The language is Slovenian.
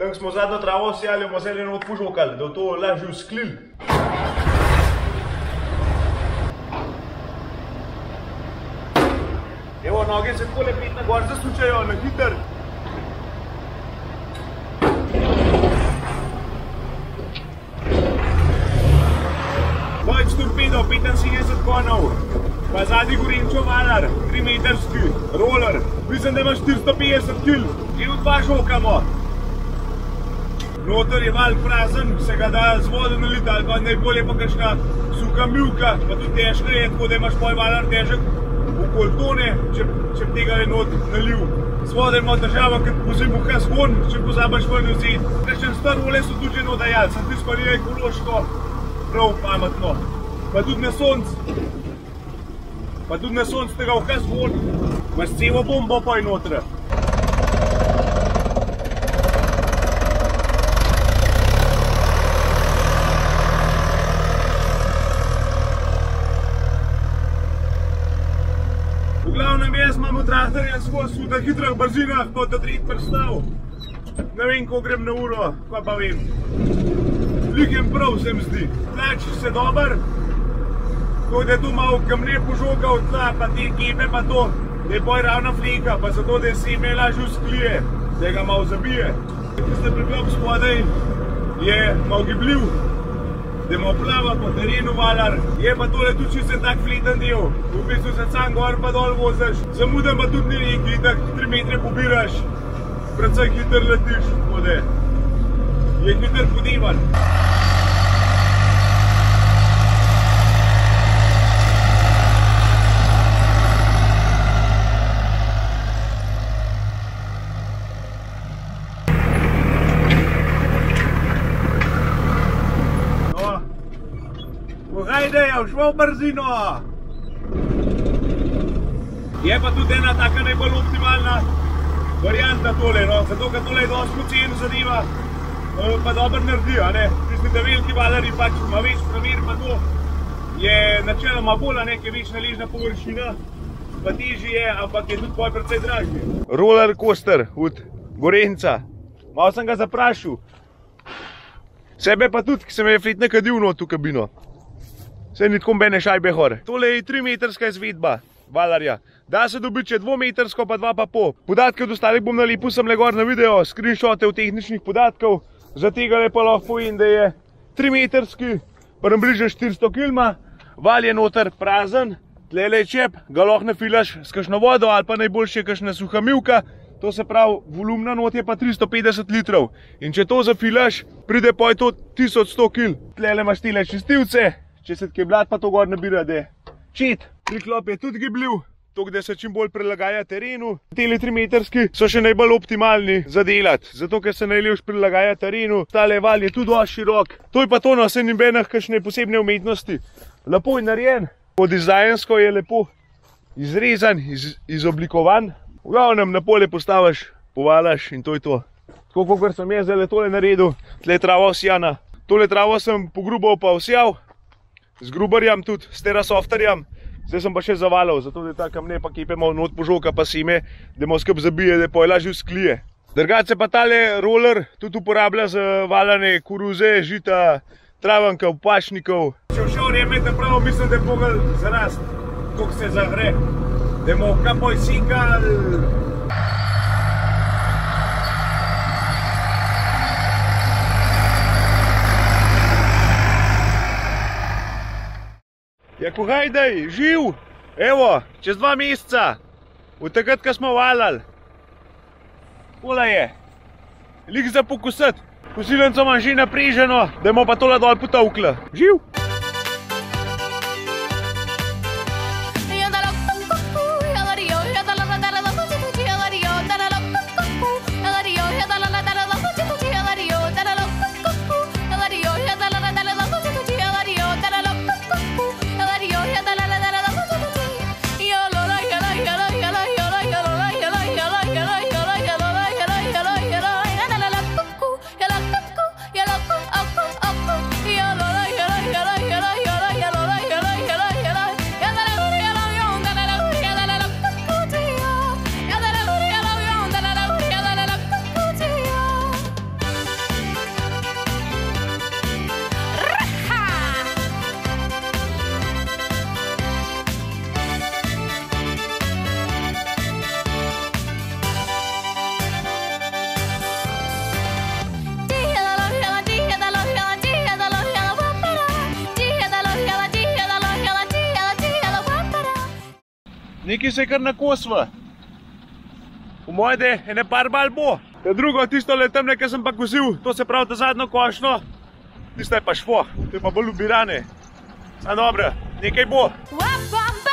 Tam smo zadnjo travo sijali, bomo zdaj eno odpožokali, da bo to lažje usklil. Evo, noge se takole pet na gor zasučajo, na hiter. Dojč torpedo, 75 konov, pa zadnji gorenčo valar, 3 metrski, roller, mislim, da ima 450 kil, in dva žokamo. Notor je val prazen, se ga da z vodo naliti, ali pa najbolje pa kakšna suha milka, pa tudi težka je, tako da imaš poj valar težek okoli tone, če, če tega je not nalil. Z vodo ima država, ker pozimo kaj zvon, če pozabiš ven vzeti. Kakšen star vole so tudi že nodajali, sem tisto ni ekološko, prav pametno. Pa tudi na sonc, pa tudi na sonc tega v kaj zvon, imaš celo bombo poj notre. V glavnem jaz imam v traktorju skozi v hitrih brzinah, po da tret prstav. Ne vem, ko grem na uro, pa pa vem. Likem prav se mi zdi. Tlač se dober, tako da je tu malo kamne požoga od tla, pa te kebe pa to, da je boj ravna fleka, pa zato, da se ime lažje usklije, da ga malo zabije. Tiste preklop spodaj je malo gibljiv, da ima plava po terenu valar, je pa tole tudi čisto tak fleten del. V bistvu se sam gor pa dol voziš, zamudem pa tudi ni neki, da 3 metre pobiraš, predvsem hiter letiš, da je hiter podivan. No, V brzino. Je pa tudi ena taka najbolj optimalna varianta tole, no, zato ker tole je dosti poceni zadeva, eh, pa dobro naredi, a ne. Tisti, da veliki valari pač ima več premer, pa to je načeloma bolj, a ne, ker je večna ležna površina, pa težji je, ampak je tudi poj precej dražji. Roller coaster od Gorenca. Malo sem ga zaprašil. Sebe pa tudi, ki se me je flit nakadil not v kabino. Saj ni tako mbene šajbe hore. Tole je 3 metrska izvedba valarja. Da se dobi če 2 metrsko pa 2 pa pol. Podatke od ostalih bom nalepil sem le gor na video, screenshote v tehničnih podatkov. Za tega le pa lahko povem, da je 3 metrski, pa bliže 400 km, val je noter prazen, tlele je čep, ga lahko nafilaš s kakšno vodo ali pa najboljše kakšna suha milka. To se pravi, volumna not je pa 350 litrov. In če to zafilaš, pride pa je to 1100 kg. Tlele imaš tile čistilce, če se kaj blat pa to gor nabira, da je čet. Priklop je tudi gibljiv, tako da se čim bolj prilagaja terenu. Tele 3 metrski so še najbolj optimalni za delati, zato ker se najlepš prilagaja terenu. Tale val je tudi širok. To je pa to, no, se ni benih kakšne posebne umetnosti. Lepo je narejen, po dizajnsko je lepo izrezan, iz, izoblikovan. V glavnem na polje postaviš, povalaš in to je to. Tako kot sem jaz zdaj tole naredil, tle je trava osjana. Tole travo sem pogrubal pa osjal, z grubarjem tudi, s terasofterjem. Zdaj sem pa še zavalal, zato da je ta kamne pa kepe malo not požoka pa sime, da malo skrb zabije, da je pojla že sklije. Drugače pa tale roller tudi uporablja za valjanje koruze, žita, travanka, pašnikov. Če všel vreme, da pravo mislim, da je mogel zarast, koliko se zagre. Da bomo kapoj sikal. Ja, ko hajdej, živ, evo, čez dva meseca, od takrat, ko smo valjali. Kola je, lik za pokusiti, kosilnico imam že napreženo, da bomo pa tole dol potovkli. Živ! Nekaj se je kar na kosva. Po moje, da je ne par bal bo. Ta drugo, tisto le temne, ki sem pa kosil, to se pravi ta zadnjo košno, tisto je pa švo, to je pa bolj ubirane. Sa dobro, nekaj bo. Wapa